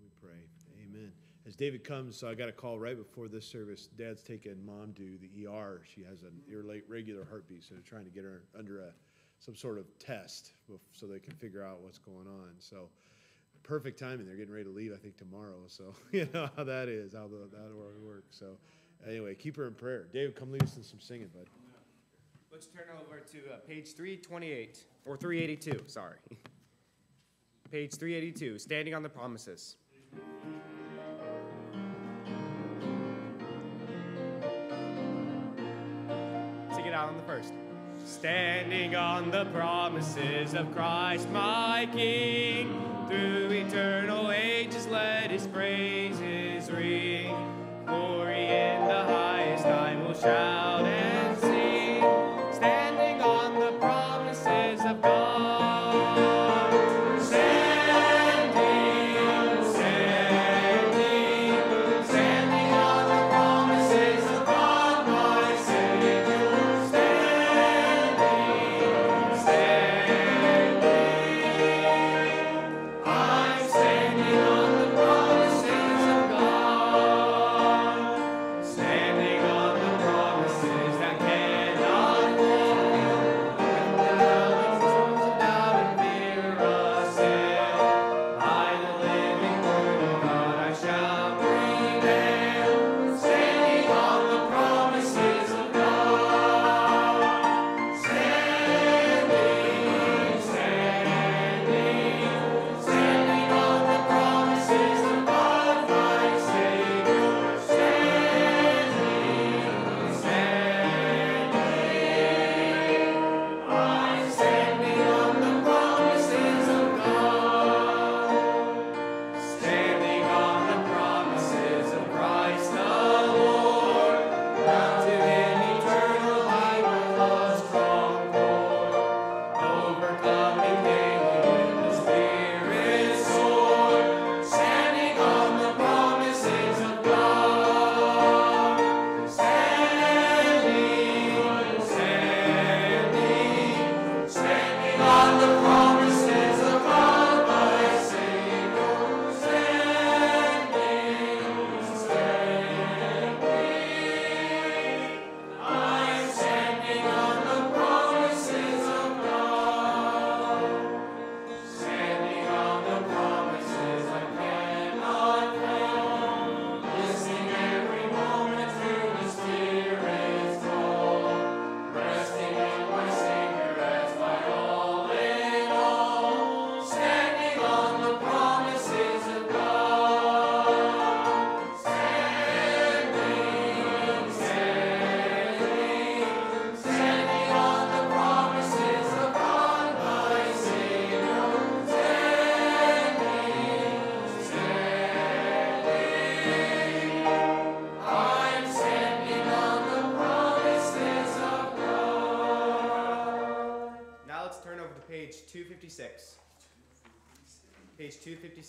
We pray. Amen. As David comes, I got a call right before this service. Dad's taking mom to the ER. She has an irregular heartbeat, so they're trying to get her under a some sort of test so they can figure out what's going on. So perfect timing. They're getting ready to leave, I think, tomorrow. So you know how that is, how the, that works. So anyway, keep her in prayer. David, come lead us in some singing, bud. Let's turn over to uh, page 328, or 382, sorry. Page 382, Standing on the Promises. Sing it out on the first. Standing on the promises of Christ my King, through eternal ages let his praises ring. Glory in the highest I will shout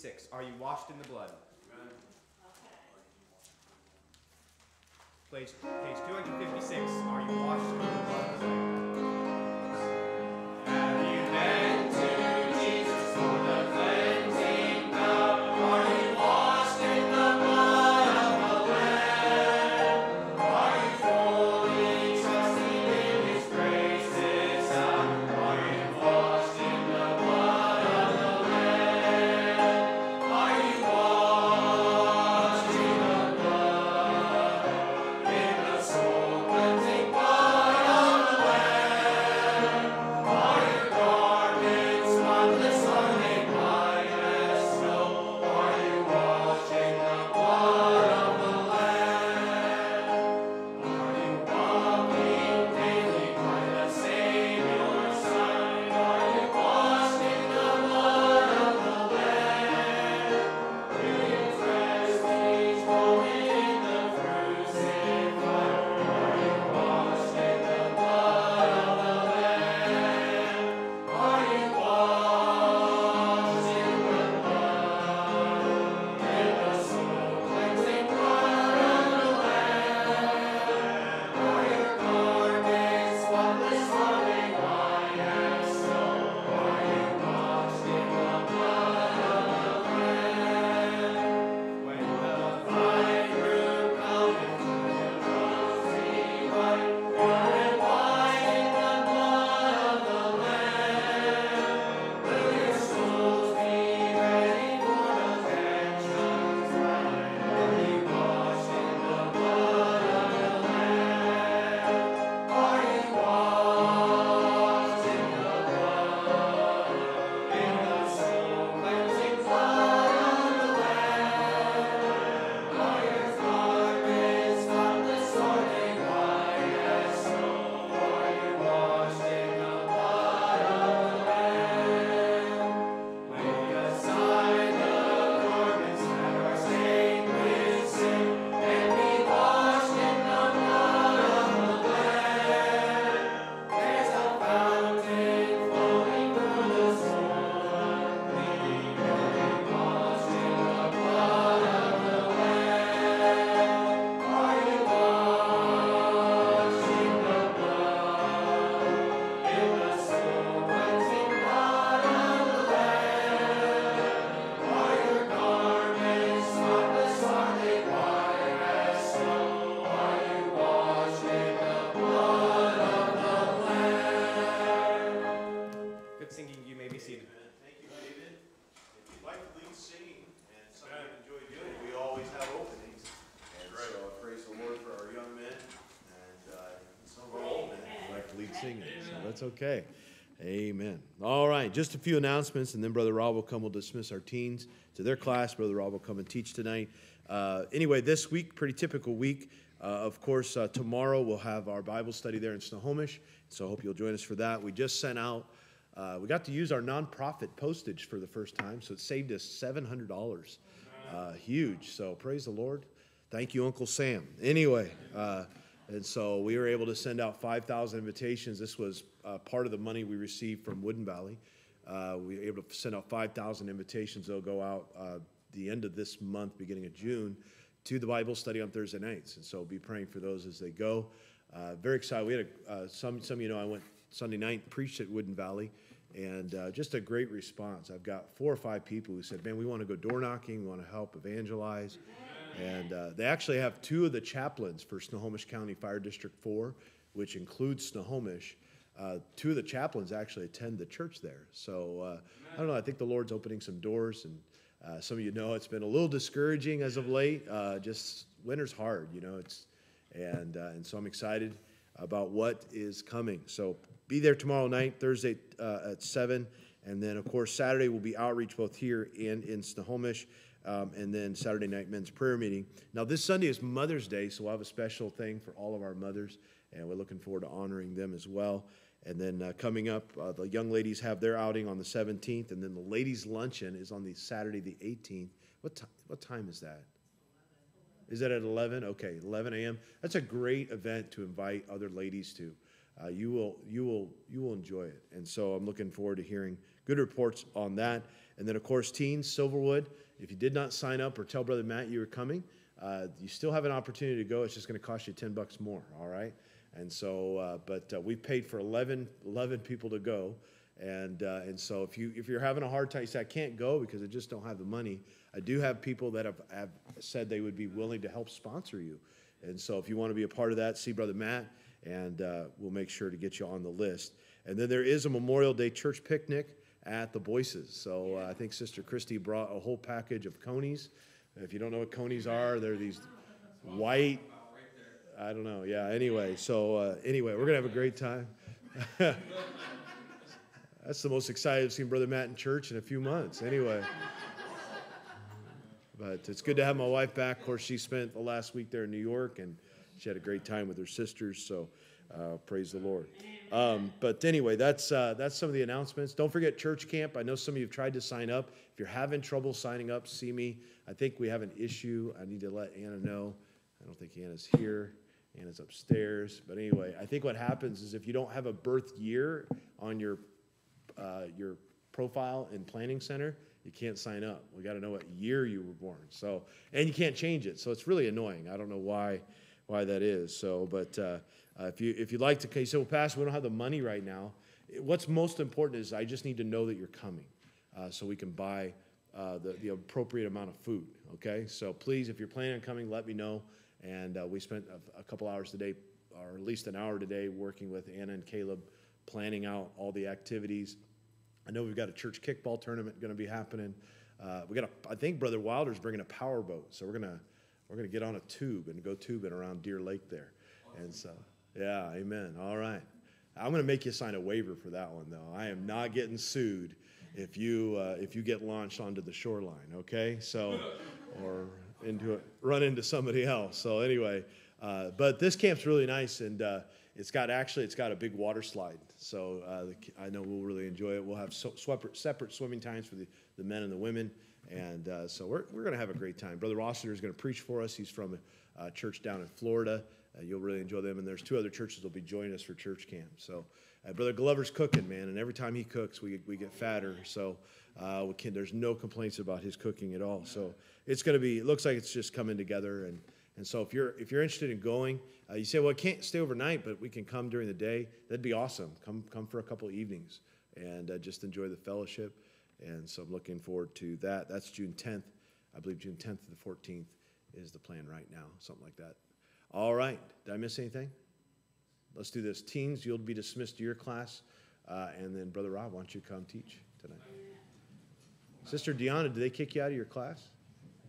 256. Are you washed in the blood? Page, page 256. Are you washed in the blood? That's okay. Amen. All right, just a few announcements, and then Brother Rob will come. We'll dismiss our teens to their class. Brother Rob will come and teach tonight. Uh, anyway, this week, pretty typical week. Uh, of course, uh, tomorrow we'll have our Bible study there in Snohomish, so I hope you'll join us for that. We just sent out, uh, we got to use our nonprofit postage for the first time, so it saved us $700. Uh, huge, so praise the Lord. Thank you, Uncle Sam. Anyway, uh, and so we were able to send out 5,000 invitations. This was uh, part of the money we received from Woodinville. Uh, we were able to send out 5,000 invitations. They'll go out uh, the end of this month, beginning of June, to the Bible study on Thursday nights. And so be praying for those as they go. Uh, very excited. We had a, uh, some, some of you know I went Sunday night, preached at Woodinville, and uh, just a great response. I've got four or five people who said, Man, we want to go door knocking, we want to help evangelize. And uh, they actually have two of the chaplains for Snohomish County Fire District 4, which includes Snohomish. Uh, two of the chaplains actually attend the church there. So uh, I don't know, I think the Lord's opening some doors. And uh, some of you know it's been a little discouraging as of late. Uh, just winter's hard, you know. It's and uh, and so I'm excited about what is coming. So be there tomorrow night, Thursday uh, at seven, and then of course Saturday will be outreach both here and in Snohomish. Um, and then Saturday night men's prayer meeting. Now, this Sunday is Mother's Day, so we'll have a special thing for all of our mothers, and we're looking forward to honoring them as well. And then uh, coming up, uh, the young ladies have their outing on the 17th, and then the ladies' luncheon is on the Saturday, the 18th. What, ti- what time is that? Is that at 11? Okay, 11 a.m. That's a great event to invite other ladies to. Uh, you will, you will, you will enjoy it, and so I'm looking forward to hearing good reports on that. And then, of course, teens, Silverwood. If you did not sign up or tell Brother Matt you were coming, uh, you still have an opportunity to go. It's just going to cost you 10 bucks more. All right. And so, uh, but uh, we paid for 11, 11 people to go. And, uh, and so if, you, if you're having a hard time, you say, I can't go because I just don't have the money. I do have people that have, have said they would be willing to help sponsor you. And so if you want to be a part of that, see Brother Matt, and uh, we'll make sure to get you on the list. And then there is a Memorial Day church picnic at the Boyces. So uh, I think Sister Christy brought a whole package of conies. If you don't know what conies are, they're these white I don't know. Yeah. Anyway, so uh, anyway, we're gonna have a great time. That's the most excited I've seen Brother Matt in church in a few months. Anyway, but it's good to have my wife back. Of course, she spent the last week there in New York, and she had a great time with her sisters. So uh, praise the Lord. Um, but anyway, that's uh, that's some of the announcements. Don't forget church camp. I know some of you have tried to sign up. If you're having trouble signing up, see me. I think we have an issue. I need to let Anna know. I don't think Anna's here. Anna's upstairs. But anyway, I think what happens is if you don't have a birth year on your uh, your profile in Planning Center, you can't sign up. We got to know what year you were born. So, and you can't change it. So it's really annoying. I don't know why why that is. So, but uh, if you if you'd like to, you say, well, Pastor, we don't have the money right now. What's most important is I just need to know that you're coming, uh, so we can buy uh, the the appropriate amount of food. Okay. So please, if you're planning on coming, let me know. And uh, we spent a, a couple hours today, or at least an hour today, working with Anna and Caleb, planning out all the activities. I know we've got a church kickball tournament going to be happening. Uh, we got a, I think Brother Wilder's bringing a power boat, so we're gonna we're gonna get on a tube and go tubing around Deer Lake there. And so, yeah, amen. All right, I'm gonna make you sign a waiver for that one though. I am not getting sued if you uh, if you get launched onto the shoreline. Okay, so or into it, run into somebody else. So anyway, uh, but this camp's really nice, and uh, it's got actually it's got a big water slide. So uh, the, I know we'll really enjoy it. We'll have so, separate, separate swimming times for the, the men and the women, and uh, so we're we're gonna have a great time. Brother Rossiter is gonna preach for us. He's from a, a church down in Florida. Uh, you'll really enjoy them, and there's two other churches that'll be joining us for church camp. So. Uh, Brother Glover's cooking, man, and every time he cooks, we, we get fatter. So uh, we can, there's no complaints about his cooking at all. So it's going to be. It looks like it's just coming together. And and so if you're if you're interested in going, uh, you say, well, I can't stay overnight, but we can come during the day. That'd be awesome. Come come for a couple evenings and uh, just enjoy the fellowship. And so I'm looking forward to that. That's June 10th. I believe June 10th to the 14th is the plan right now, something like that. All right. Did I miss anything? Let's do this. Teens, you'll be dismissed to your class. Uh, and then, Brother Rob, why don't you come teach tonight? Sister Deanna, did they kick you out of your class?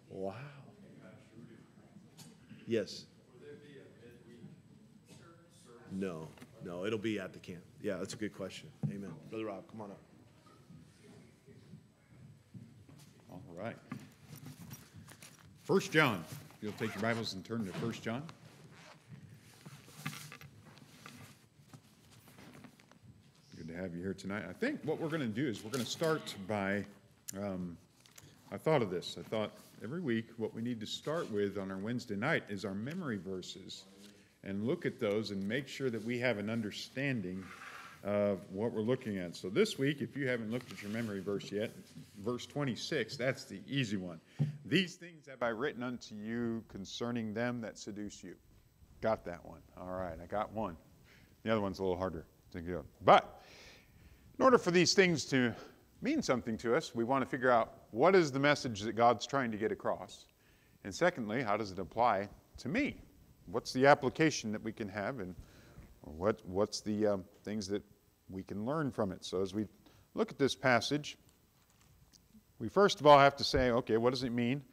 Wow. Yes. No, no, it'll be at the camp. Yeah, that's a good question. Amen. Brother Rob, come on up. All right. First John. You'll take your Bibles and turn to First John. Good to have you here tonight. I think what we're going to do is we're going to start by. Um, I thought of this. I thought every week what we need to start with on our Wednesday night is our memory verses and look at those and make sure that we have an understanding of what we're looking at. So this week, if you haven't looked at your memory verse yet, verse 26, that's the easy one. These things have I written unto you concerning them that seduce you. Got that one. All right, I got one. The other one's a little harder to get. But in order for these things to mean something to us, we want to figure out what is the message that God's trying to get across. And secondly, how does it apply to me? What's the application that we can have, and what, what's the um, things that we can learn from it? So, as we look at this passage, we first of all have to say, okay, what does it mean?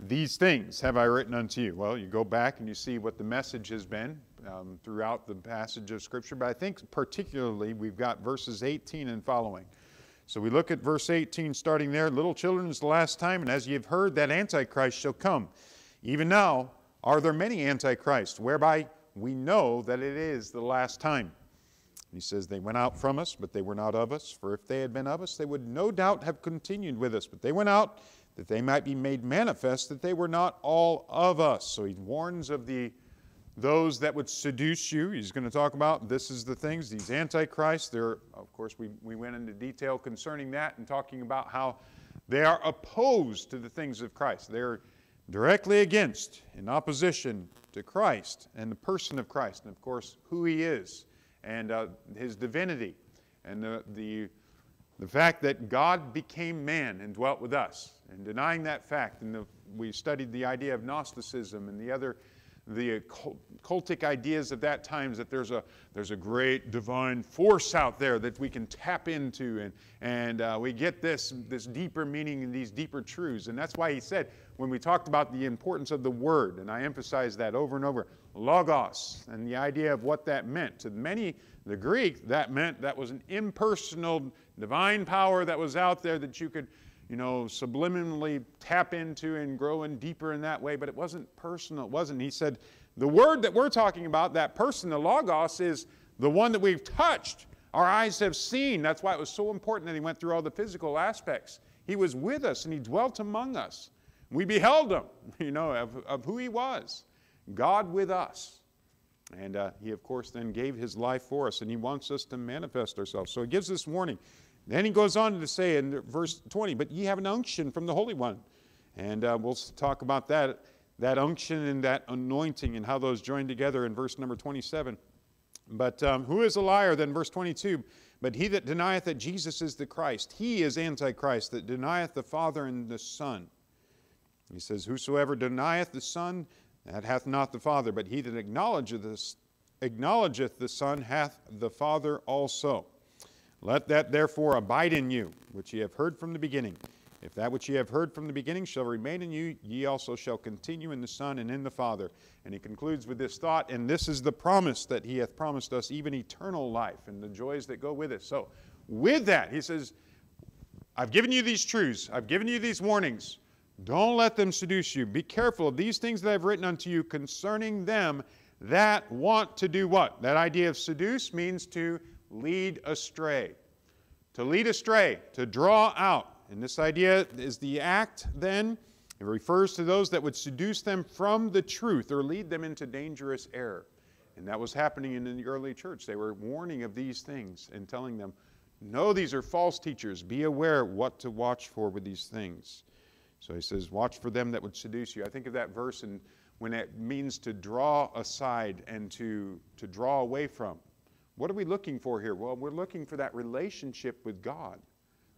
These things have I written unto you. Well, you go back and you see what the message has been um, throughout the passage of Scripture, but I think particularly we've got verses 18 and following. So we look at verse 18, starting there. Little children is the last time, and as ye have heard, that Antichrist shall come. Even now are there many Antichrists, whereby we know that it is the last time. He says, They went out from us, but they were not of us. For if they had been of us, they would no doubt have continued with us. But they went out that they might be made manifest that they were not all of us. So he warns of the those that would seduce you. He's going to talk about this is the things, these antichrists. There, of course, we, we went into detail concerning that and talking about how they are opposed to the things of Christ. They're directly against, in opposition to Christ and the person of Christ, and of course, who he is and uh, his divinity and the, the, the fact that God became man and dwelt with us. And denying that fact, and the, we studied the idea of Gnosticism and the other the cultic ideas of that time is that there's a, there's a great divine force out there that we can tap into and, and uh, we get this, this deeper meaning and these deeper truths. And that's why he said, when we talked about the importance of the word, and I emphasized that over and over, logos, and the idea of what that meant. To many, the Greek, that meant that was an impersonal divine power that was out there that you could you know, subliminally tap into and grow in deeper in that way, but it wasn't personal. It wasn't. He said, the word that we're talking about, that person, the Logos, is the one that we've touched. Our eyes have seen. That's why it was so important that he went through all the physical aspects. He was with us and he dwelt among us. We beheld him, you know, of, of who he was. God with us. And uh, he, of course, then gave his life for us, and he wants us to manifest ourselves. So he gives this warning. Then he goes on to say in verse 20, but ye have an unction from the Holy One. And uh, we'll talk about that, that unction and that anointing and how those join together in verse number 27. But um, who is a liar? Then verse 22, but he that denieth that Jesus is the Christ, he is Antichrist, that denieth the Father and the Son. He says, Whosoever denieth the Son, that hath not the Father, but he that acknowledgeth acknowledgeth the Son hath the Father also. Let that therefore abide in you, which ye have heard from the beginning. If that which ye have heard from the beginning shall remain in you, ye also shall continue in the Son and in the Father. And he concludes with this thought, and this is the promise that he hath promised us, even eternal life and the joys that go with it. So, with that, he says, I've given you these truths, I've given you these warnings. Don't let them seduce you. Be careful of these things that I've written unto you concerning them that want to do what? That idea of seduce means to lead astray. To lead astray, to draw out. And this idea is the act then. It refers to those that would seduce them from the truth or lead them into dangerous error. And that was happening in the early church. They were warning of these things and telling them, no, these are false teachers. Be aware what to watch for with these things. So he says, watch for them that would seduce you. I think of that verse and when it means to draw aside and to, to draw away from. What are we looking for here? Well, we're looking for that relationship with God,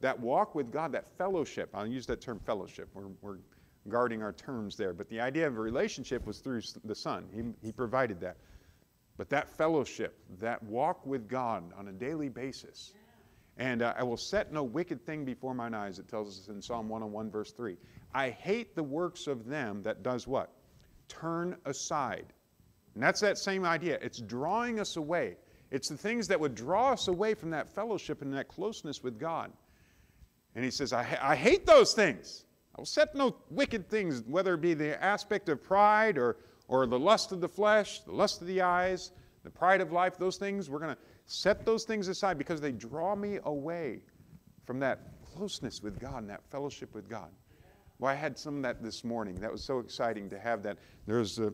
that walk with God, that fellowship. I'll use that term fellowship. We're, we're guarding our terms there. But the idea of a relationship was through the Son, He, he provided that. But that fellowship, that walk with God on a daily basis. And uh, I will set no wicked thing before mine eyes, it tells us in Psalm 101, verse 3. I hate the works of them that does what? Turn aside. And that's that same idea. It's drawing us away It's the things that would draw us away from that fellowship and that closeness with God. And he says, I, I hate those things. I will set no wicked things, whether it be the aspect of pride or, or the lust of the flesh, the lust of the eyes, the pride of life, those things, we're going to set those things aside because they draw me away from that closeness with God and that fellowship with God. Well, I had some of that this morning. That was so exciting to have that. There's a,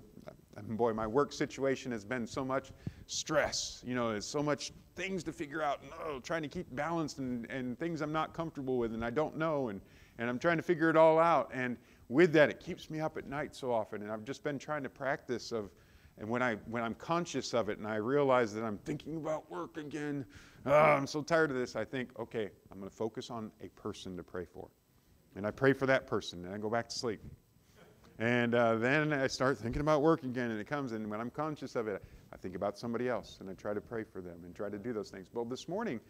boy, my work situation has been so much stress. You know, there's so much things to figure out, and oh, trying to keep balanced and, and things I'm not comfortable with and I don't know, and, and I'm trying to figure it all out. And with that, it keeps me up at night so often. And I've just been trying to practice of, and when, I, when I'm conscious of it and I realize that I'm thinking about work again, oh, I'm so tired of this, I think, okay, I'm going to focus on a person to pray for. And I pray for that person, and I go back to sleep. And uh, then I start thinking about work again, and it comes, and when I'm conscious of it, I think about somebody else, and I try to pray for them and try to do those things. Well, this morning,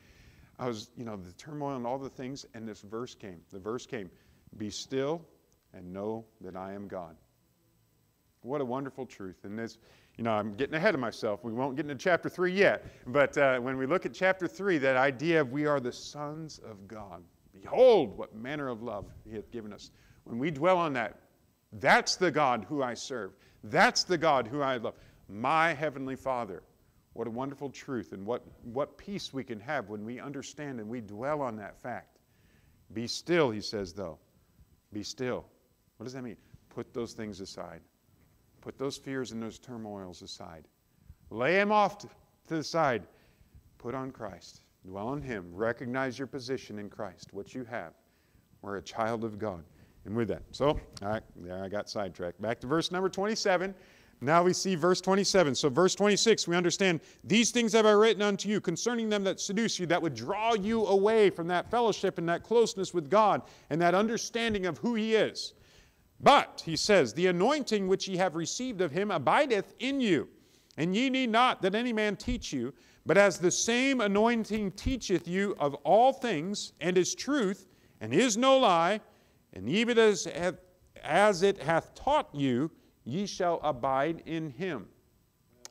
I was, you know, the turmoil and all the things, and this verse came. The verse came Be still and know that I am God. What a wonderful truth. And this, you know, I'm getting ahead of myself. We won't get into chapter 3 yet. But uh, when we look at chapter 3, that idea of we are the sons of God. Behold, what manner of love he hath given us. When we dwell on that, that's the God who I serve. That's the God who I love. My heavenly Father. What a wonderful truth and what, what peace we can have when we understand and we dwell on that fact. Be still, he says, though. Be still. What does that mean? Put those things aside. Put those fears and those turmoils aside. Lay them off to, the side. Put on Christ. Dwell on Him. Recognize your position in Christ, what you have. We're a child of God. And with that, so I, I got sidetracked. Back to verse number 27. Now we see verse 27. So, verse 26, we understand these things have I written unto you concerning them that seduce you, that would draw you away from that fellowship and that closeness with God and that understanding of who He is. But, he says, the anointing which ye have received of Him abideth in you, and ye need not that any man teach you, but as the same anointing teacheth you of all things, and is truth, and is no lie, and even as, as it hath taught you, ye shall abide in him.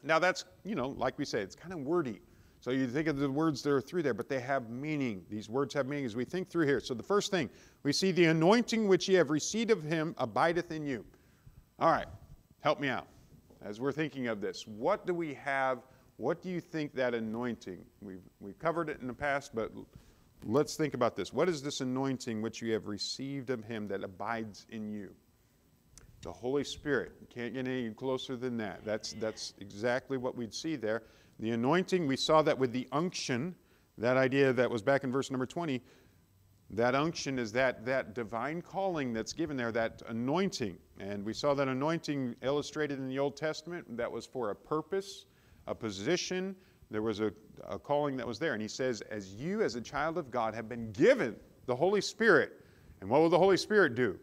Now that's, you know, like we say, it's kind of wordy. So you think of the words that are through there, but they have meaning. These words have meaning as we think through here. So the first thing, we see the anointing which ye have received of him abideth in you. All right, help me out as we're thinking of this. What do we have? What do you think that anointing? We've, we've covered it in the past, but let's think about this. What is this anointing which you have received of him that abides in you? The Holy Spirit. You can't get any closer than that. That's, that's exactly what we'd see there. The anointing, we saw that with the unction, that idea that was back in verse number 20. That unction is that, that divine calling that's given there, that anointing. And we saw that anointing illustrated in the Old Testament. That was for a purpose, a position. There was a, a calling that was there. And he says, As you, as a child of God, have been given the Holy Spirit. And what will the Holy Spirit do?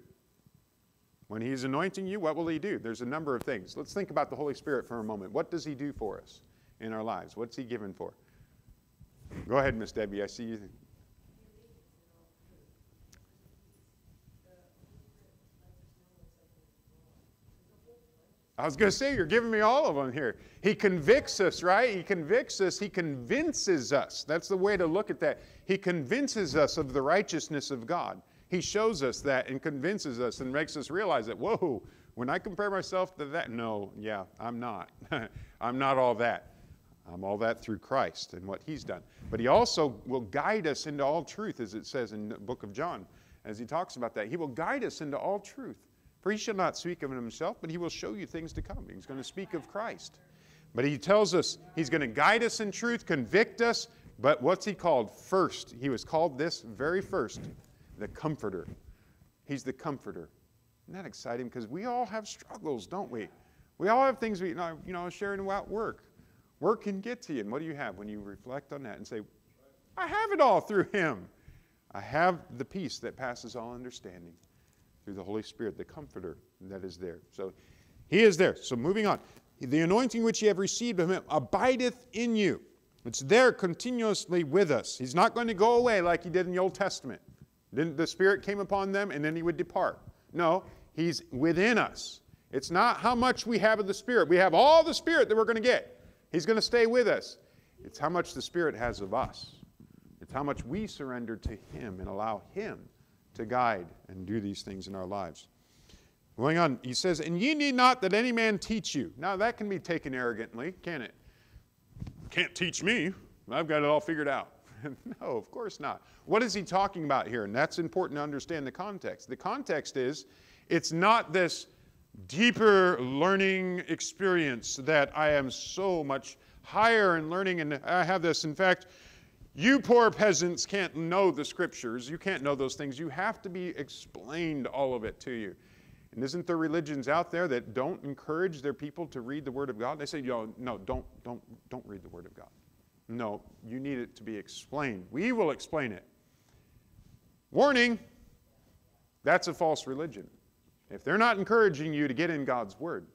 When He's anointing you, what will He do? There's a number of things. Let's think about the Holy Spirit for a moment. What does He do for us in our lives? What's He given for? Go ahead, Miss Debbie. I see you. I was going to say, you're giving me all of them here. He convicts us, right? He convicts us. He convinces us. That's the way to look at that. He convinces us of the righteousness of God. He shows us that and convinces us and makes us realize that, whoa, when I compare myself to that, no, yeah, I'm not. I'm not all that. I'm all that through Christ and what He's done. But He also will guide us into all truth, as it says in the book of John, as He talks about that. He will guide us into all truth. For He shall not speak of Himself, but He will show you things to come. He's going to speak of Christ. But He tells us He's going to guide us in truth, convict us. But what's He called? First. He was called this very first the Comforter. He's the Comforter. Isn't that exciting? Because we all have struggles, don't we? We all have things we, you know, you know, sharing about work. Work can get to you. And what do you have when you reflect on that and say, I have it all through Him? I have the peace that passes all understanding through the Holy Spirit, the Comforter that is there. So He is there. So moving on. The anointing which ye have received of Him abideth in you. It's there continuously with us. He's not going to go away like He did in the Old Testament. Then the Spirit came upon them and then He would depart. No, He's within us. It's not how much we have of the Spirit. We have all the Spirit that we're going to get. He's going to stay with us. It's how much the Spirit has of us. It's how much we surrender to Him and allow Him to guide and do these things in our lives. Going on, he says, And ye need not that any man teach you. Now, that can be taken arrogantly, can it? Can't teach me. I've got it all figured out. no, of course not. What is he talking about here? And that's important to understand the context. The context is it's not this deeper learning experience that I am so much higher in learning and I have this. In fact, you poor peasants can't know the scriptures. You can't know those things. You have to be explained all of it to you. And isn't there religions out there that don't encourage their people to read the Word of God? They say, no, no, don't, don't, don't read the Word of God. No, you need it to be explained. We will explain it. Warning, that's a false religion. If they're not encouraging you to get in God's Word,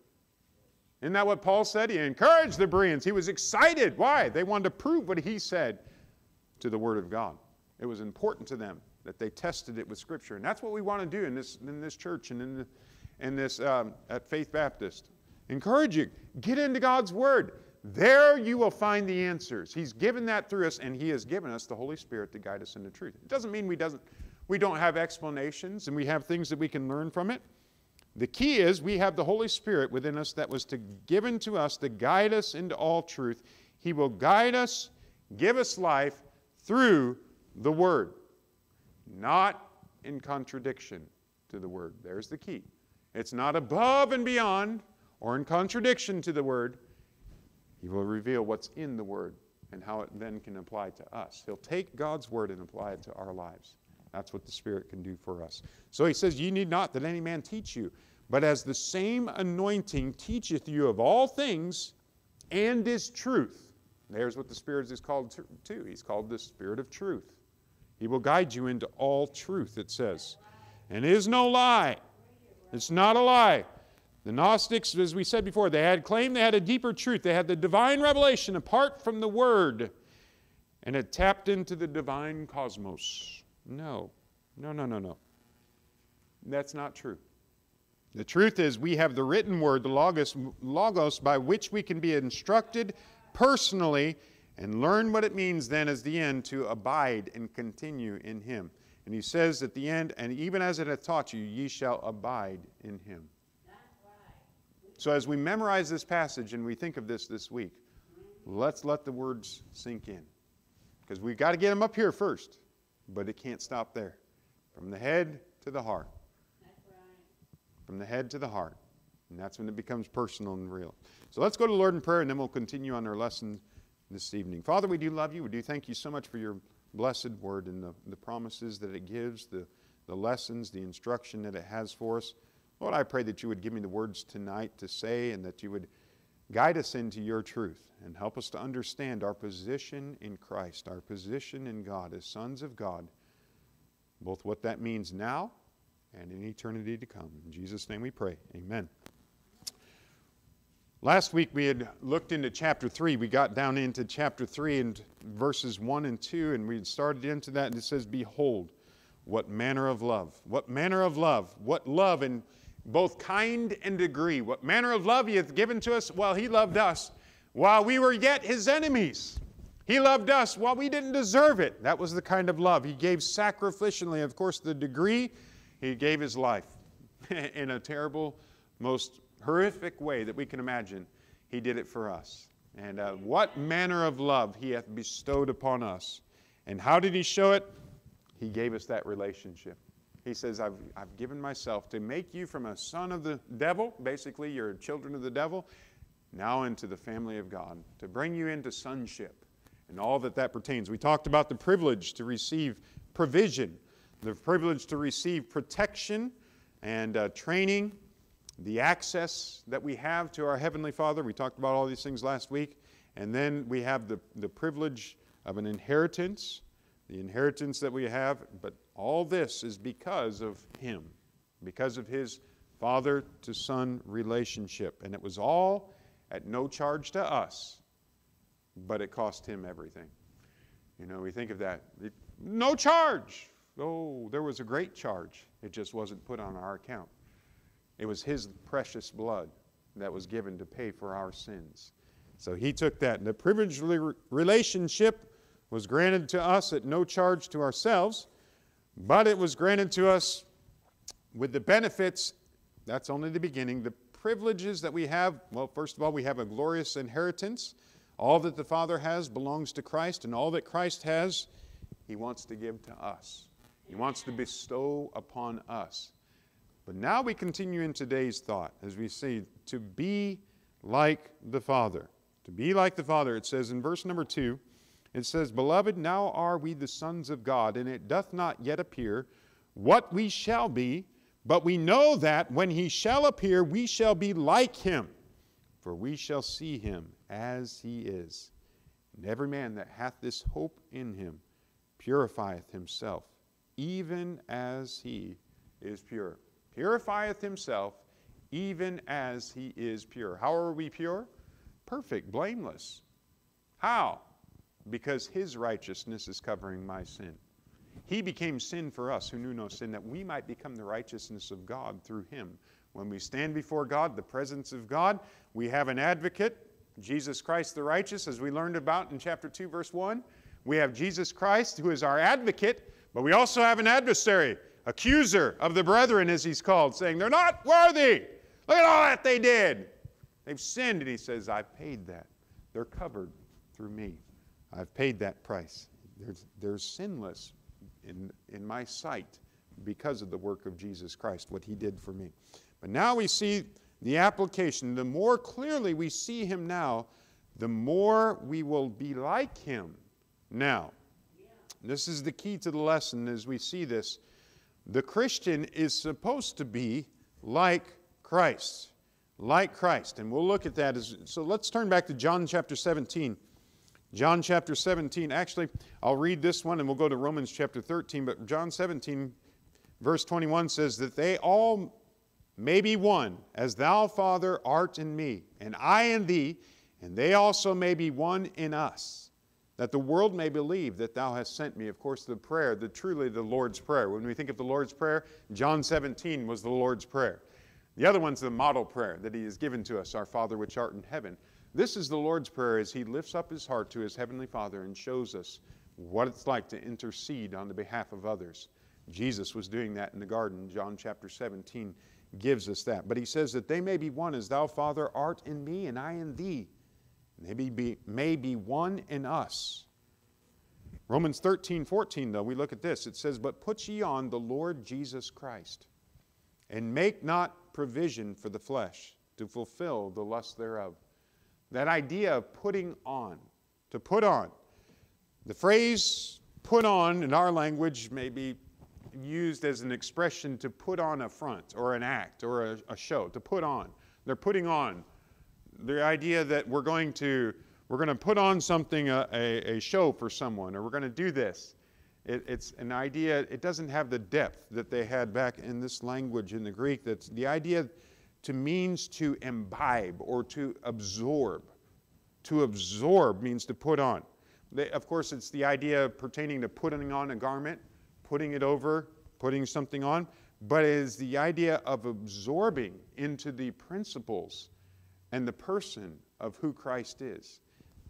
isn't that what Paul said? He encouraged the Bereans. He was excited. Why? They wanted to prove what he said to the Word of God. It was important to them that they tested it with Scripture. And that's what we want to do in this, in this church and in, the, in this um, at Faith Baptist. Encourage you. Get into God's Word. There you will find the answers. He's given that through us, and He has given us the Holy Spirit to guide us into truth. It doesn't mean we, doesn't, we don't have explanations and we have things that we can learn from it. The key is we have the Holy Spirit within us that was to, given to us to guide us into all truth. He will guide us, give us life through the Word, not in contradiction to the Word. There's the key. It's not above and beyond or in contradiction to the Word. He will reveal what's in the Word and how it then can apply to us. He'll take God's Word and apply it to our lives. That's what the Spirit can do for us. So he says, Ye need not that any man teach you, but as the same anointing teacheth you of all things and is truth. There's what the Spirit is called to. He's called the Spirit of truth. He will guide you into all truth, it says. And is no lie. It's not a lie. The Gnostics, as we said before, they had claimed they had a deeper truth. They had the divine revelation apart from the Word, and it tapped into the divine cosmos. No, no, no, no, no. That's not true. The truth is, we have the written word, the logos, logos, by which we can be instructed personally and learn what it means then as the end to abide and continue in Him. And He says at the end, and even as it hath taught you, ye shall abide in Him. So as we memorize this passage and we think of this this week, let's let the words sink in. Because we've got to get them up here first. But it can't stop there. From the head to the heart. From the head to the heart. And that's when it becomes personal and real. So let's go to Lord in prayer and then we'll continue on our lesson this evening. Father, we do love you. We do thank you so much for your blessed word and the, the promises that it gives, the, the lessons, the instruction that it has for us. Lord, I pray that you would give me the words tonight to say and that you would guide us into your truth and help us to understand our position in Christ, our position in God as sons of God, both what that means now and in eternity to come. In Jesus' name we pray. Amen. Last week we had looked into chapter 3. We got down into chapter 3 and verses 1 and 2, and we had started into that, and it says, Behold, what manner of love. What manner of love. What love in both kind and degree. What manner of love he hath given to us? Well, he loved us while we were yet his enemies. He loved us while we didn't deserve it. That was the kind of love. He gave sacrificially. Of course, the degree, he gave his life in a terrible, most horrific way that we can imagine. He did it for us. And uh, what manner of love he hath bestowed upon us. And how did he show it? He gave us that relationship. He says, I've, I've given myself to make you from a son of the devil, basically, you're children of the devil, now into the family of God, to bring you into sonship and all that that pertains. We talked about the privilege to receive provision, the privilege to receive protection and uh, training, the access that we have to our Heavenly Father. We talked about all these things last week. And then we have the, the privilege of an inheritance, the inheritance that we have, but all this is because of Him, because of His father to son relationship. And it was all at no charge to us, but it cost him everything. You know, we think of that. It, no charge. Oh, there was a great charge. It just wasn't put on our account. It was his precious blood that was given to pay for our sins. So he took that. And the privileged re- relationship was granted to us at no charge to ourselves, but it was granted to us with the benefits. That's only the beginning. The privileges that we have well, first of all, we have a glorious inheritance. All that the Father has belongs to Christ, and all that Christ has, He wants to give to us. He wants to bestow upon us. But now we continue in today's thought as we see to be like the Father. To be like the Father, it says in verse number two, it says, Beloved, now are we the sons of God, and it doth not yet appear what we shall be, but we know that when he shall appear, we shall be like him, for we shall see him as he is. And every man that hath this hope in him purifieth himself, even as he is pure. Purifieth himself, even as he is pure. How are we pure? Perfect, blameless. How? Because his righteousness is covering my sin. He became sin for us who knew no sin, that we might become the righteousness of God through him. When we stand before God, the presence of God, we have an advocate, Jesus Christ the righteous, as we learned about in chapter 2, verse 1. We have Jesus Christ, who is our advocate, but we also have an adversary, accuser of the brethren, as he's called, saying, They're not worthy. Look at all that they did. They've sinned, and he says, I've paid that. They're covered through me. I've paid that price. They're, they're sinless in, in my sight because of the work of Jesus Christ, what he did for me. But now we see the application. The more clearly we see him now, the more we will be like him now. This is the key to the lesson as we see this. The Christian is supposed to be like Christ. Like Christ. And we'll look at that. As, so let's turn back to John chapter 17. John chapter 17. Actually, I'll read this one and we'll go to Romans chapter 13. But John 17, verse 21 says that they all may be one, as thou, Father, art in me, and I in thee, and they also may be one in us, that the world may believe that thou hast sent me. Of course, the prayer, the truly the Lord's Prayer. When we think of the Lord's Prayer, John 17 was the Lord's Prayer. The other one's the model prayer that he has given to us, our Father which art in heaven. This is the Lord's Prayer as he lifts up his heart to his heavenly Father and shows us what it's like to intercede on the behalf of others. Jesus was doing that in the garden. John chapter 17 gives us that. But he says that they may be one as thou, Father, art in me and I in thee. They be, may be one in us. Romans 13, 14, though, we look at this. It says, But put ye on the Lord Jesus Christ, and make not provision for the flesh to fulfill the lust thereof. That idea of putting on, to put on. The phrase put on in our language may be used as an expression to put on a front or an act or a, a show, to put on. They're putting on. The idea that we're going to we're going to put on something, a, a, a show for someone, or we're going to do this. It, it's an idea, it doesn't have the depth that they had back in this language in the Greek. That's the idea to means to imbibe or to absorb. To absorb means to put on. They, of course, it's the idea pertaining to putting on a garment, putting it over, putting something on, but it is the idea of absorbing into the principles and the person of who Christ is.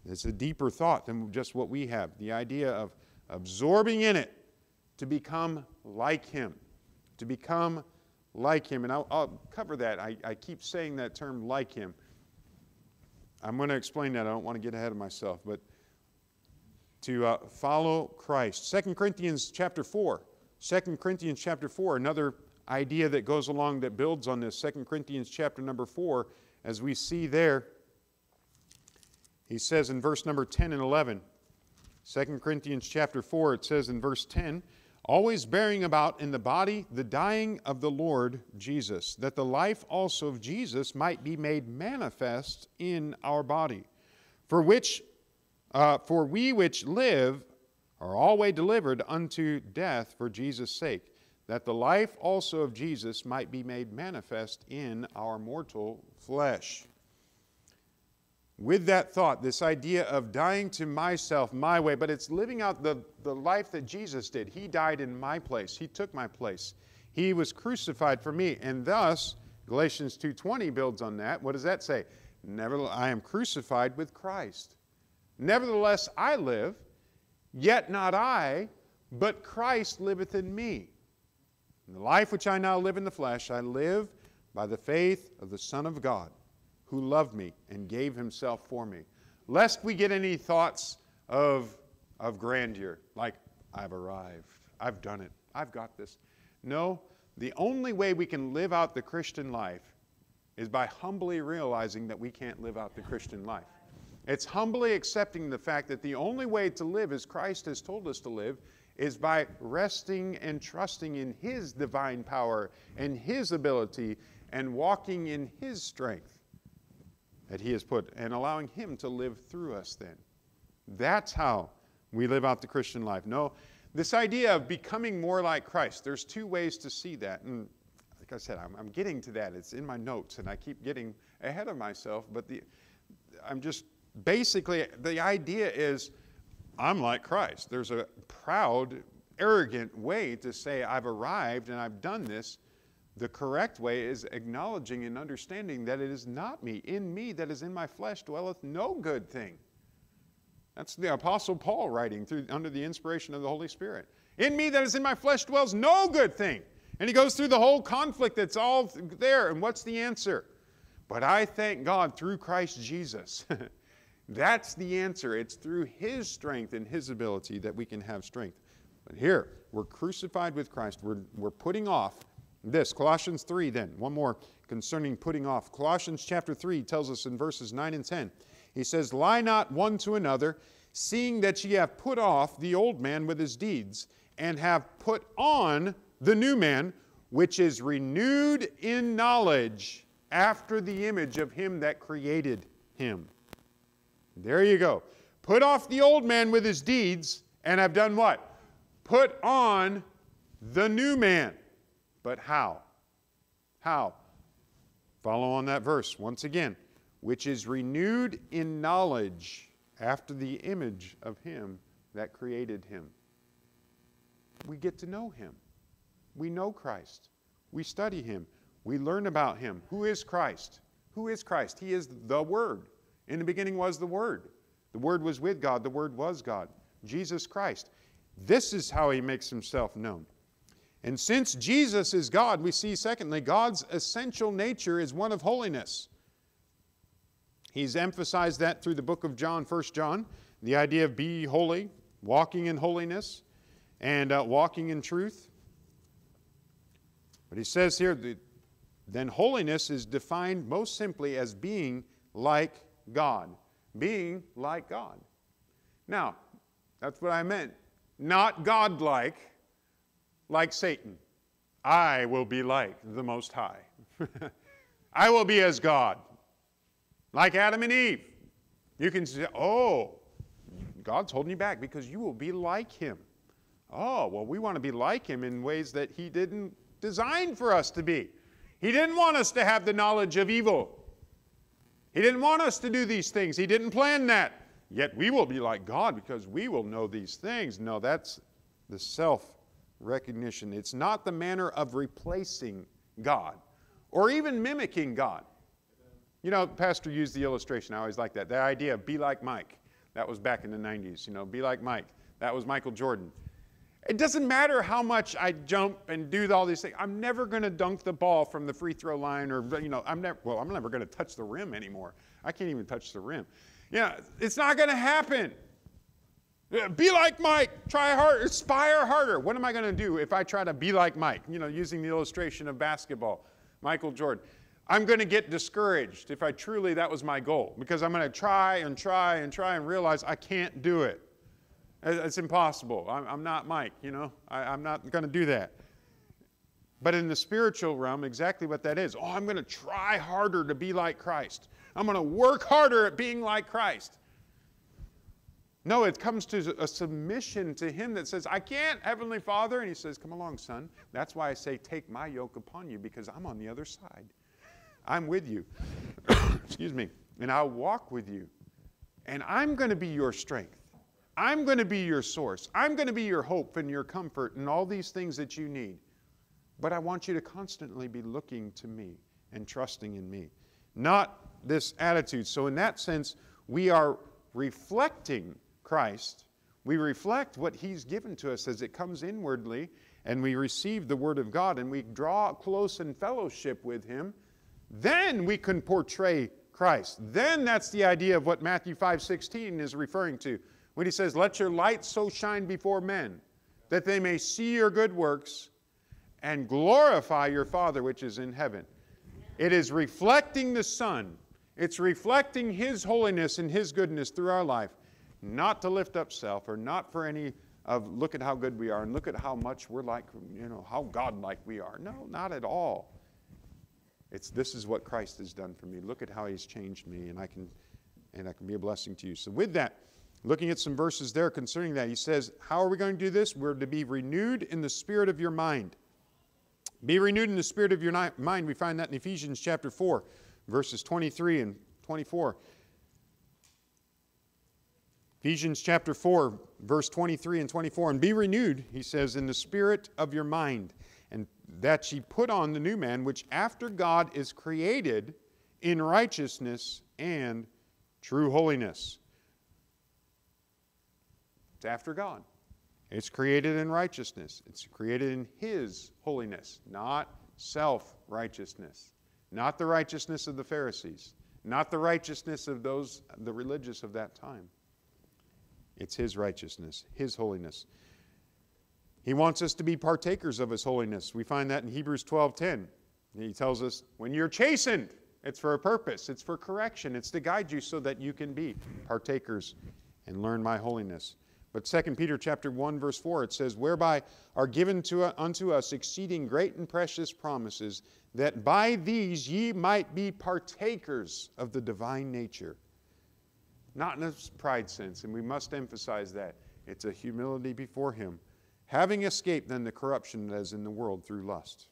It's a deeper thought than just what we have. The idea of absorbing in it to become like Him, to become like Him. And I'll, I'll cover that. I, I, keep saying that term, like Him. I'm going to explain that. I don't want to get ahead of myself. But to uh, follow Christ. 2 Corinthians chapter 4. 2 Corinthians chapter 4, another idea that goes along that builds on this. 2 Corinthians chapter number 4, as we see there he says in verse number 10 and 11, 2 Corinthians chapter 4, it says in verse 10, always bearing about in the body the dying of the Lord Jesus, that the life also of Jesus might be made manifest in our body, for which uh, for we which live are always delivered unto death for Jesus' sake, that the life also of Jesus might be made manifest in our mortal flesh with that thought, this idea of dying to myself, my way, but it's living out the, the life that Jesus did. He died in my place. He took my place. He was crucified for me. And thus, Galatians 2.20 builds on that. What does that say? Never, I am crucified with Christ. Nevertheless, I live, yet not I, but Christ liveth in me. In the life which I now live in the flesh, I live by the faith of the Son of God, who loved me and gave himself for me. Lest we get any thoughts of, of grandeur, like, I've arrived, I've done it, I've got this. No, the only way we can live out the Christian life is by humbly realizing that we can't live out the Christian life. It's humbly accepting the fact that the only way to live as Christ has told us to live is by resting and trusting in His divine power and His ability and walking in His strength that He has put and allowing Him to live through us then. That's how we live out the Christian life. No, this idea of becoming more like Christ, there's two ways to see that. And like I said, I'm, I'm getting to that. It's in my notes, and I keep getting ahead of myself. But the, I'm just basically, the idea is I'm like Christ. There's a proud, arrogant way to say, I've arrived and I've done this. The correct way is acknowledging and understanding that it is not me. In me that is in my flesh dwelleth no good thing. That's the Apostle Paul writing through, under the inspiration of the Holy Spirit. In me that is in my flesh dwells no good thing. And he goes through the whole conflict that's all there. And what's the answer? But I thank God through Christ Jesus. that's the answer. It's through his strength and his ability that we can have strength. But here, we're crucified with Christ. We're, we're putting off this. Colossians 3, then, one more concerning putting off. Colossians chapter 3 tells us in verses 9 and 10 he says, Lie not one to another, seeing that ye have put off the old man with his deeds, and have put on the new man, which is renewed in knowledge after the image of him that created him. There you go. Put off the old man with his deeds, and have done what? Put on the new man. But how? How? Follow on that verse once again which is renewed in knowledge after the image of him that created him. We get to know him. We know Christ. We study him. We learn about him. Who is Christ? Who is Christ? He is the Word. In the beginning was the Word. The Word was with God. The Word was God. Jesus Christ. This is how he makes himself known. And since Jesus is God, we see, secondly, God's essential nature is one of holiness. He's emphasized that through the book of John, 1 John, the idea of be holy, walking in holiness, and uh, walking in truth. But he says here that then holiness is defined most simply as being like God. Being like God. Now, that's what I meant. Not God-like, like Satan. I will be like the Most High. I will be as God. Like Adam and Eve. You can say, oh, God's holding you back because you will be like him. Oh, well, we want to be like him in ways that he didn't design for us to be. He didn't want us to have the knowledge of evil. He didn't want us to do these things. He didn't plan that. Yet we will be like God because we will know these things. No, that's the self recognition. It's not the manner of replacing God or even mimicking God. You know, Pastor used the illustration. I always like that. The idea of be like Mike. That was back in the 90s. You know, be like Mike. That was Michael Jordan. It doesn't matter how much I jump and do all these things. I'm never going to dunk the ball from the free throw line or, you know, I'm never, well, I'm never going to touch the rim anymore. I can't even touch the rim. Yeah, it's not going to happen. Uh, be like Mike. Try hard. Aspire harder. What am I going to do if I try to be like Mike? You know, using the illustration of basketball, Michael Jordan. I'm going to get discouraged if I truly that was my goal because I'm going to try and try and try and realize I can't do it. It's impossible. I'm, not Mike, you know, I, am not going to do that. But in the spiritual realm, exactly what that is. Oh, I'm going to try harder to be like Christ. I'm going to work harder at being like Christ. No, it comes to a submission to Him that says, I can't, Heavenly Father. And He says, Come along, son. That's why I say, Take my yoke upon you because I'm on the other side. I'm with you. Excuse me. And I'll walk with you. And I'm going to be your strength. I'm going to be your source. I'm going to be your hope and your comfort and all these things that you need. But I want you to constantly be looking to me and trusting in me. not this attitude. So, in that sense, we are reflecting Christ. We reflect what He's given to us as it comes inwardly, and we receive the Word of God, and we draw close in fellowship with Him. Then we can portray Christ. Then that's the idea of what Matthew 5 16 is referring to when He says, Let your light so shine before men that they may see your good works and glorify your Father which is in heaven. It is reflecting the Son. It's reflecting His holiness and His goodness through our life, not to lift up self or not for any of look at how good we are and look at how much we're like, you know, how God-like we are. No, not at all. It's this is what Christ has done for me. Look at how He's changed me, and I can, and I can be a blessing to you. So with that, looking at some verses there concerning that, he says, "How are we going to do this? We're to be renewed in the spirit of your mind." Be renewed in the spirit of your mind. We find that in Ephesians chapter 4, verses 23 and 24. Ephesians chapter 4, verse 23 and 24. And be renewed, he says, in the spirit of your mind, and that ye put on the new man, which after God is created in righteousness and true holiness. It's after God. It's created in righteousness. It's created in His holiness, not self righteousness, not the righteousness of the Pharisees, not the righteousness of those, the religious of that time. It's His righteousness, His holiness. He wants us to be partakers of His holiness. We find that in Hebrews 12:10. He tells us, when you're chastened, it's for a purpose, it's for correction, it's to guide you so that you can be partakers and learn my holiness. But 2 Peter chapter 1 verse 4 it says whereby are given to, unto us exceeding great and precious promises that by these ye might be partakers of the divine nature. Not in a pride sense and we must emphasize that. It's a humility before him, having escaped then the corruption that is in the world through lust.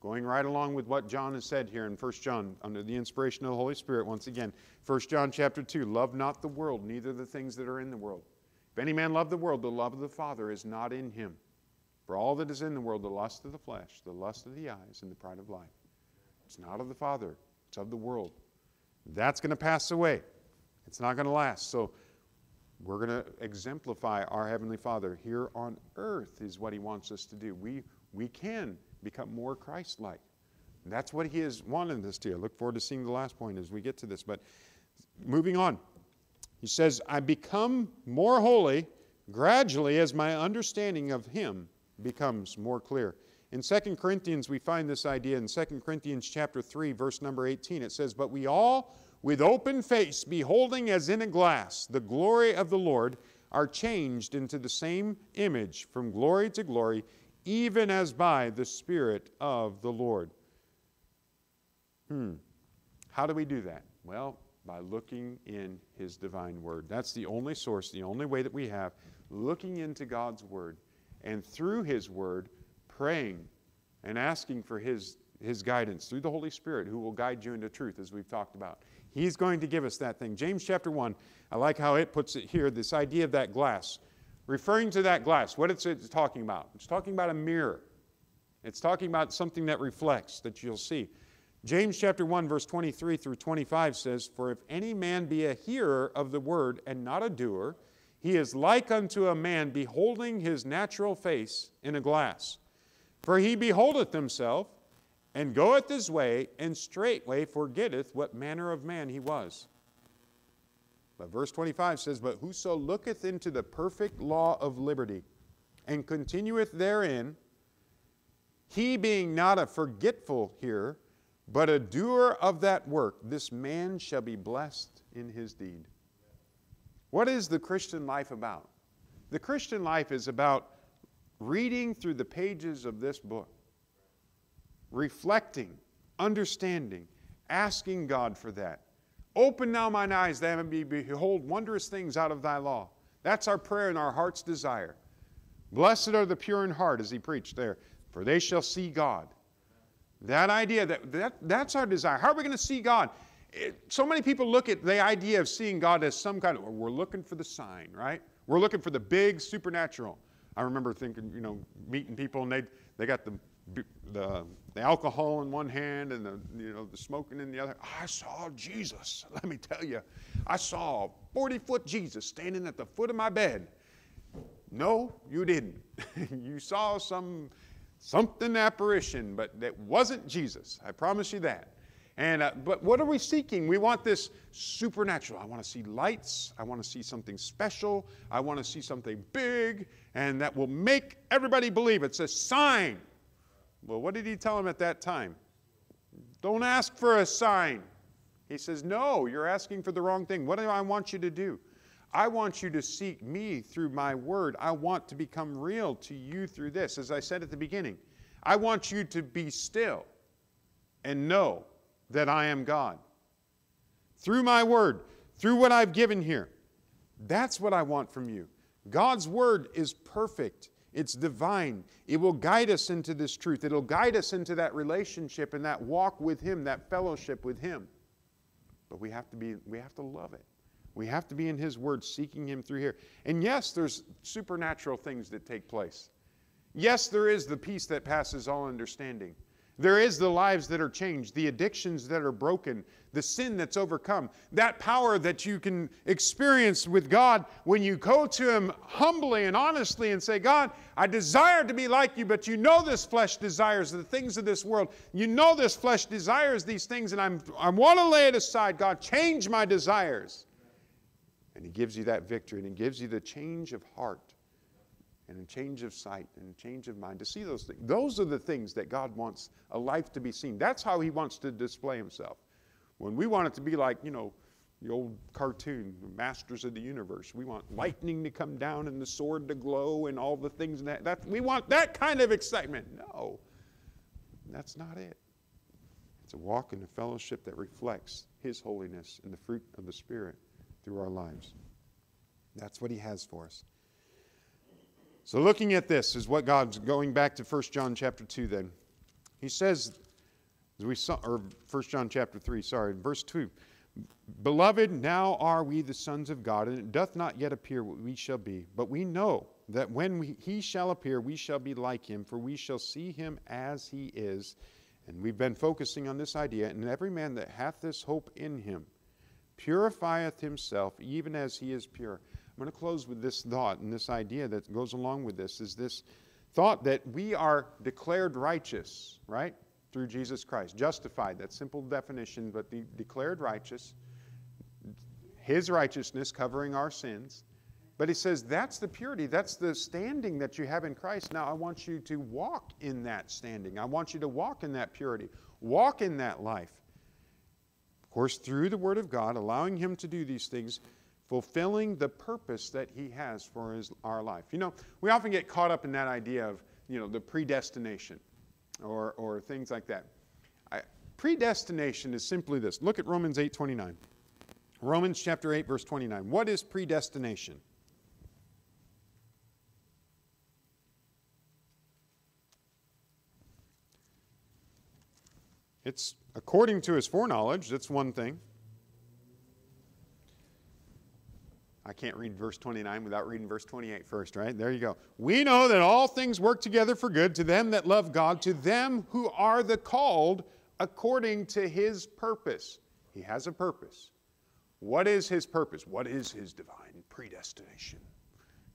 Going right along with what John has said here in 1 John under the inspiration of the Holy Spirit once again. 1 John chapter 2 love not the world neither the things that are in the world. Any man love the world, the love of the Father is not in him. For all that is in the world, the lust of the flesh, the lust of the eyes, and the pride of life, it's not of the Father, it's of the world. That's going to pass away. It's not going to last. So we're going to exemplify our Heavenly Father here on earth, is what He wants us to do. We, we can become more Christ like. That's what He has wanted us to. I look forward to seeing the last point as we get to this. But moving on. He says, I become more holy gradually as my understanding of Him becomes more clear. In 2 Corinthians, we find this idea in 2 Corinthians chapter 3, verse number 18. It says, But we all, with open face, beholding as in a glass the glory of the Lord, are changed into the same image from glory to glory, even as by the Spirit of the Lord. Hmm. How do we do that? Well, by looking in His divine word. That's the only source, the only way that we have, looking into God's word. And through His word, praying and asking for His, His guidance through the Holy Spirit, who will guide you into truth, as we've talked about. He's going to give us that thing. James chapter 1, I like how it puts it here this idea of that glass. Referring to that glass, what it's talking about? It's talking about a mirror. It's talking about something that reflects, that you'll see. James chapter 1 verse 23 through 25 says, "For if any man be a hearer of the word and not a doer, he is like unto a man beholding his natural face in a glass. For he beholdeth himself, and goeth his way, and straightway forgetteth what manner of man he was." But verse 25 says, But whoso looketh into the perfect law of liberty, and continueth therein, he being not a forgetful hearer, but a doer of that work, this man shall be blessed in his deed. What is the Christian life about? The Christian life is about reading through the pages of this book, reflecting, understanding, asking God for that. Open now mine eyes that I may behold wondrous things out of thy law. That's our prayer and our heart's desire. Blessed are the pure in heart, as he preached there, for they shall see God. That idea, that, that, that's our desire. How are we going to see God? It, so many people look at the idea of seeing God as some kind of, we're looking for the sign, right? We're looking for the big supernatural. I remember thinking, you know, meeting people and they they got the the, the alcohol in one hand and the, you know, the smoking in the other. I saw Jesus. Let me tell you, I saw 40 foot Jesus standing at the foot of my bed. No, you didn't. you saw some something apparition, but that wasn't Jesus. I promise you that. And uh, but what are we seeking? We want this supernatural. I want to see lights. I want to see something special. I want to see something big, and that will make everybody believe. It's a sign. Well, what did he tell him at that time? Don't ask for a sign. He says, No, you're asking for the wrong thing. What do I want you to do? I want you to seek me through my word. I want to become real to you through this. As I said at the beginning, I want you to be still and know that I am God. Through my word, through what I've given here. That's what I want from you. God's word is perfect. It's divine. It will guide us into this truth. It'll guide us into that relationship and that walk with Him, that fellowship with Him. But we have to be, we have to love it. We have to be in His Word, seeking Him through here. And yes, there's supernatural things that take place. Yes, there is the peace that passes all understanding. There is the lives that are changed, the addictions that are broken, the sin that's overcome, that power that you can experience with God when you go to Him humbly and honestly and say, God, I desire to be like you, but you know this flesh desires the things of this world. You know this flesh desires these things, and I'm, I want to lay it aside. God, change my desires. And He gives you that victory, and He gives you the change of heart and a change of sight and a change of mind to see those things. Those are the things that God wants a life to be seen. That's how He wants to display Himself. When we want it to be like, you know, the old cartoon, Masters of the Universe, we want lightning to come down and the sword to glow and all the things that, that we want that kind of excitement. No, that's not it. It's a walk in a fellowship that reflects His holiness and the fruit of the Spirit through our lives. That's what He has for us. So looking at this is what God's going back to 1 John chapter 2 then. He says, as we saw, or 1 John chapter 3, sorry, verse 2. Beloved, now are we the sons of God, and it doth not yet appear what we shall be. But we know that when we, he shall appear, we shall be like him, for we shall see him as he is. And we've been focusing on this idea, and every man that hath this hope in him purifieth himself, even as he is pure. I'm going to close with this thought and this idea that goes along with this is this thought that we are declared righteous, right? Through Jesus Christ. Justified, that simple definition, but de- declared righteous. His righteousness covering our sins. But he says that's the purity, that's the standing that you have in Christ. Now I want you to walk in that standing. I want you to walk in that purity, walk in that life. Of course, through the Word of God, allowing Him to do these things fulfilling the purpose that he has for his, our life. You know, we often get caught up in that idea of, you know, the predestination or, or things like that. I, predestination is simply this. Look at Romans 8 29. Romans chapter 8, verse 29. What is predestination? It's according to his foreknowledge, that's one thing. I can't read verse 29 without reading verse 28 first, right? There you go. We know that all things work together for good to them that love God, to them who are the called according to his purpose. He has a purpose. What is his purpose? What is his divine predestination?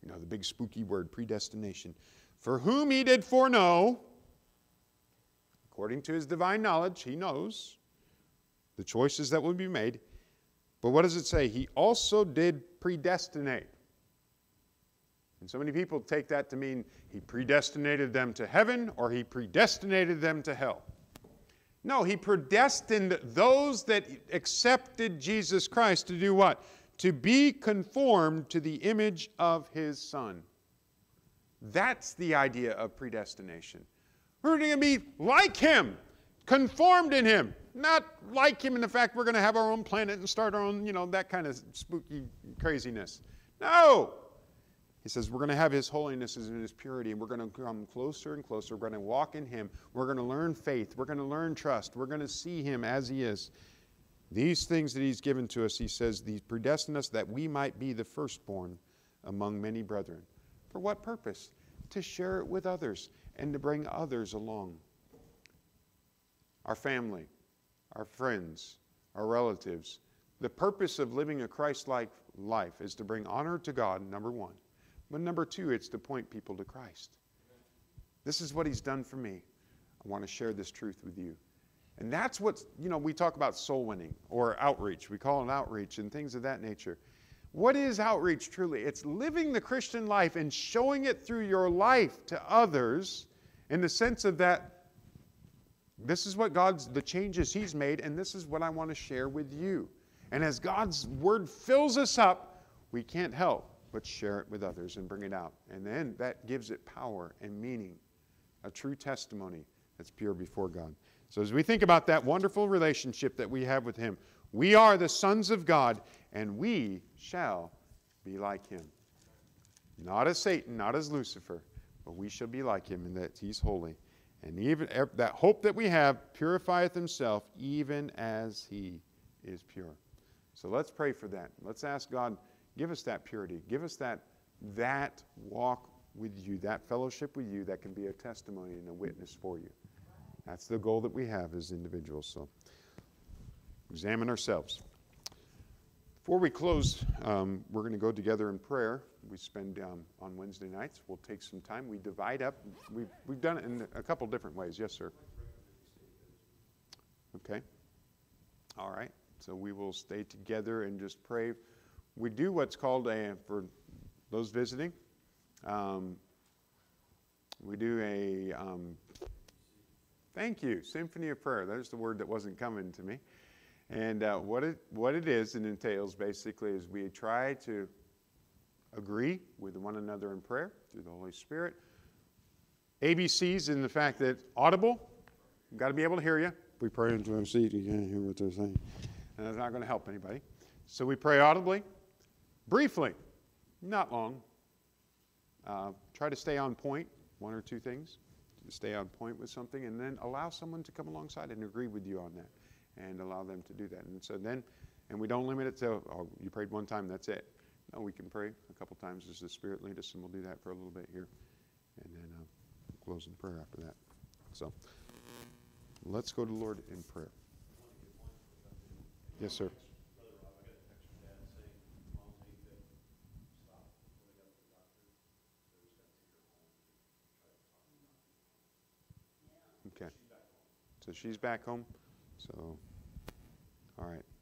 You know, the big spooky word, predestination. For whom he did foreknow, according to his divine knowledge, he knows the choices that will be made. But what does it say? He also did predestinate. And so many people take that to mean he predestinated them to heaven or he predestinated them to hell. No, he predestined those that accepted Jesus Christ to do what? To be conformed to the image of his Son. That's the idea of predestination. We're going to be like him, conformed in him. Not like him in the fact we're going to have our own planet and start our own, you know, that kind of spooky craziness. No! He says we're going to have his holiness and his purity, and we're going to come closer and closer. We're going to walk in him. We're going to learn faith. We're going to learn trust. We're going to see him as he is. These things that he's given to us, he says, these predestined us that we might be the firstborn among many brethren. For what purpose? To share it with others and to bring others along our family, our friends, our relatives. The purpose of living a Christ like life is to bring honor to God, number one. But number two, it's to point people to Christ. This is what He's done for me. I want to share this truth with you. And that's what, you know, we talk about soul winning or outreach. We call it outreach and things of that nature. What is outreach truly? It's living the Christian life and showing it through your life to others in the sense of that this is what God's, the changes He's made, and this is what I want to share with you. And as God's Word fills us up, we can't help but share it with others and bring it out. And then that gives it power and meaning, a true testimony that's pure before God. So as we think about that wonderful relationship that we have with Him, we are the sons of God, and we shall be like Him. Not as Satan, not as Lucifer, but we shall be like Him in that He's holy. And even er, that hope that we have purifieth himself even as he is pure. So let's pray for that. Let's ask God, give us that purity. Give us that that walk with you, that fellowship with you that can be a testimony and a witness for you. That's the goal that we have as individuals. So examine ourselves. Before we close, um, we're going to go together in prayer. We spend um, on Wednesday nights. We'll take some time. We divide up. We've, we've done it in a couple different ways. Yes, sir. Okay. All right. So we will stay together and just pray. We do what's called a, for those visiting, um, we do a, um, thank you, Symphony of Prayer. There's the word that wasn't coming to me. And uh, what, it, what it is and entails basically is we try to agree with one another in prayer through the Holy Spirit. ABCs in the fact that audible, you've got to be able to hear you. We pray into a seat, you can't hear what they're saying. And that's not going to help anybody. So we pray audibly, briefly, not long. Uh, try to stay on point, one or two things, stay on point with something, and then allow someone to come alongside and agree with you on that and allow them to do that. And so then, and we don't limit it to, oh, you prayed one time, that's it. No, we can pray a couple times as the Spirit leads us, and we'll do that for a little bit here. And then uh, close in prayer after that. So let's go to the Lord in prayer. Yes, sir. Okay. So she's back home. So, all right.